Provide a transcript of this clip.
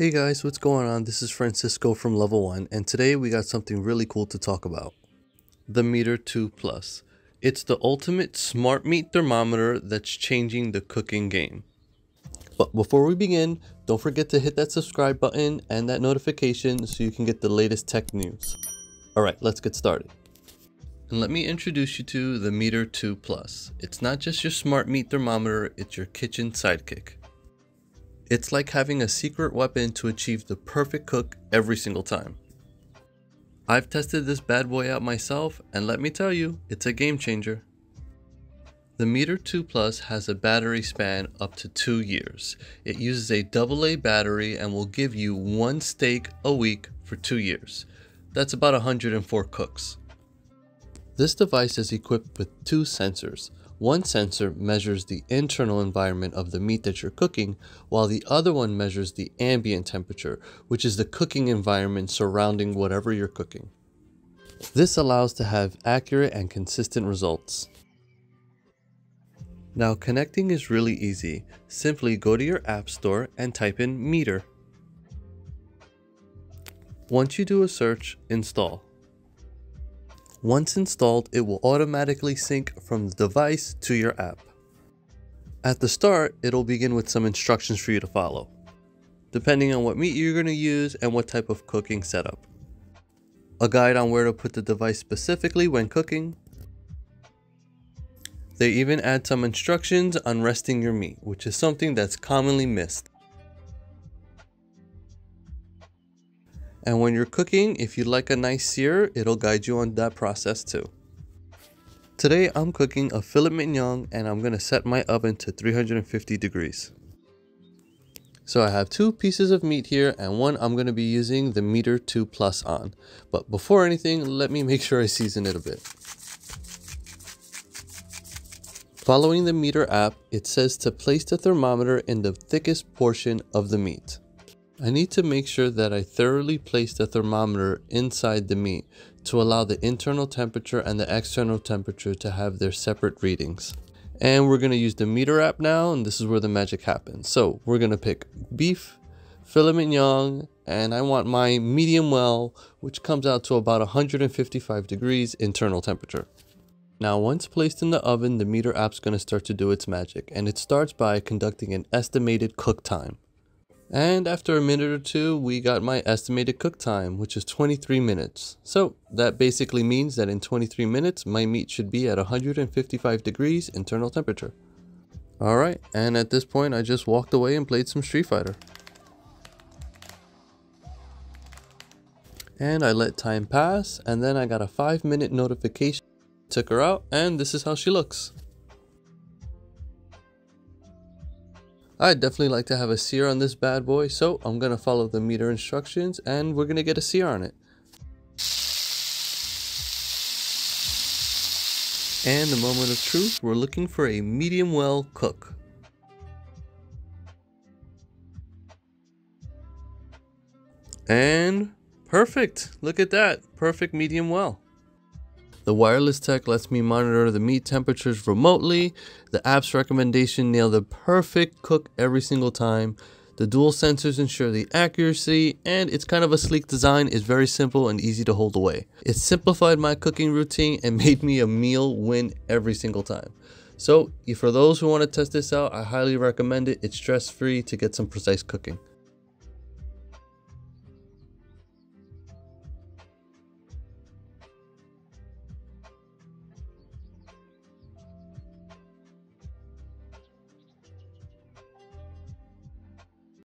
Hey guys, what's going on? This is Francisco from Level 1, and today we got something really cool to talk about. The Meater 2 Plus. It's the ultimate smart meat thermometer that's changing the cooking game. But before we begin, don't forget to hit that subscribe button and that notification so you can get the latest tech news. Alright, let's get started. And let me introduce you to the Meater 2 Plus. It's not just your smart meat thermometer, it's your kitchen sidekick. It's like having a secret weapon to achieve the perfect cook every single time. I've tested this bad boy out myself, and let me tell you, it's a game changer. The Meater 2 Plus has a battery span up to 2 years. It uses a AA battery and will give you one steak a week for 2 years. That's about 104 cooks. This device is equipped with two sensors. One sensor measures the internal environment of the meat that you're cooking, while the other one measures the ambient temperature, which is the cooking environment surrounding whatever you're cooking. This allows to have accurate and consistent results. Now connecting is really easy. Simply go to your app store and type in Meater. Once you do a search, install. Once installed, it will automatically sync from the device to your app. At the start, it'll begin with some instructions for you to follow, depending on what meat you're going to use and what type of cooking setup. A guide on where to put the device specifically when cooking. They even add some instructions on resting your meat, which is something that's commonly missed. And when you're cooking, if you'd like a nice sear, it'll guide you on that process too. Today I'm cooking a filet mignon and I'm going to set my oven to 350 degrees. So I have two pieces of meat here and one I'm going to be using the Meater 2 Plus on. But before anything, let me make sure I season it a bit. Following the Meater app, it says to place the thermometer in the thickest portion of the meat. I need to make sure that I thoroughly place the thermometer inside the meat to allow the internal temperature and the external temperature to have their separate readings. And we're going to use the Meater app now and this is where the magic happens. So we're going to pick beef, filet mignon, and I want my medium well, which comes out to about 155 degrees internal temperature. Now once placed in the oven, the Meater app's going to start to do its magic and it starts by conducting an estimated cook time. And after a minute or two, we got my estimated cook time, which is 23 minutes. So that basically means that in 23 minutes, my meat should be at 155 degrees internal temperature. Alright, and at this point, I just walked away and played some Street Fighter. And I let time pass, and then I got a 5 minute notification. Took her out, and this is how she looks. I'd definitely like to have a sear on this bad boy, so I'm to follow the Meater instructions and we're to get a sear on it. And the moment of truth, we're looking for a medium well cook. And perfect, look at that, perfect medium well. The wireless tech lets me monitor the meat temperatures remotely. The app's recommendation nail the perfect cook every single time. The dual sensors ensure the accuracy, and it's kind of a sleek design. It's very simple and easy to hold away. It simplified my cooking routine and made me a meal win every single time. So, for those who want to test this out, I highly recommend it. It's stress free to get some precise cooking.